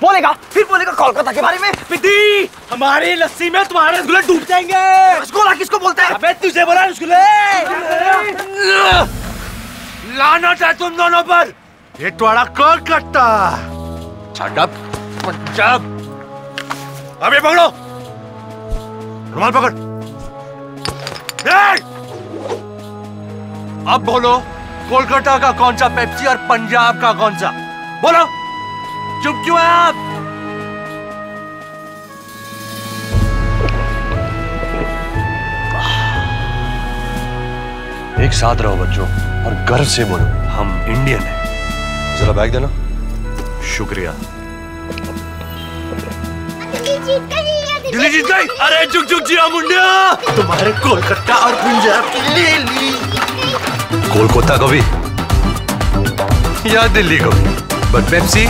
बोलेगा फिर बोलेगा कोलकाता के बारे में। पिटी हमारी लस्सी में तुम्हारे रसगुल्ले डूब जाएँगे। रसगुल्ला किसको बोलते हैं? अबे तुझे बोला रसगुल्ले। लानत है तुम दोनों पर। ये तुम्हारा कोलकाता। छटअप पंजाब अब ये पकड़ो। रुमाल पकड़। अब बोलो कोलकाता का कौन सा पेप्सी और पंजाब का कौन सा? बोलो। चुप क्यों है आप? एक साथ रहो बच्चों और गर्व से बोलो हम इंडियन हैं। जरा बैग देना। शुक्रिया। दिल्ली जीत गई अरे चुक चुक जिया मुंडिया। तुम्हारे कोलकाता और पंजाब की ले ली। कोलकाता कभी या दिल्ली कभी बट पेप्सी